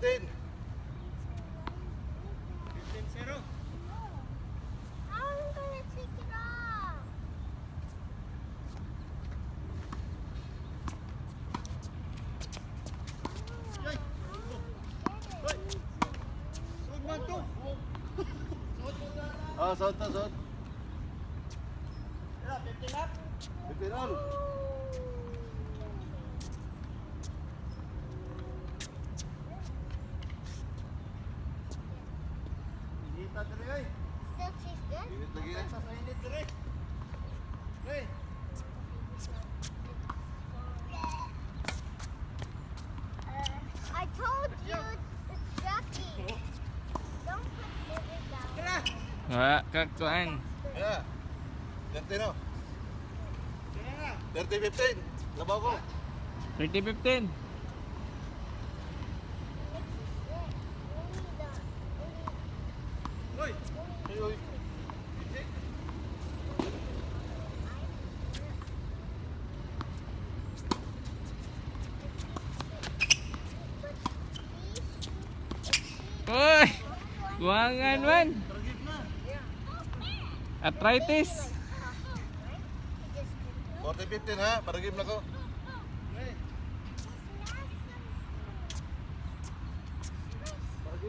15. 15 0. Ah, salta, salta. 15 up. 15 on. Kita diri oi. Still cheese good? Iwit lagi lang sa sa init diri. Diri. Eh, I told you it's yucky. Don't put it down. Kira. Ah, kakuan. Yeah. Dirty no? Dirty 15. Labaw ko. 2015. Buangan man. Arthritis. 40, 15 ha. Na ko.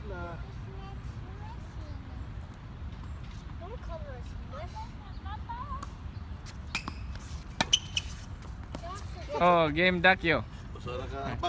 Na. Don't. Oh, game na ka.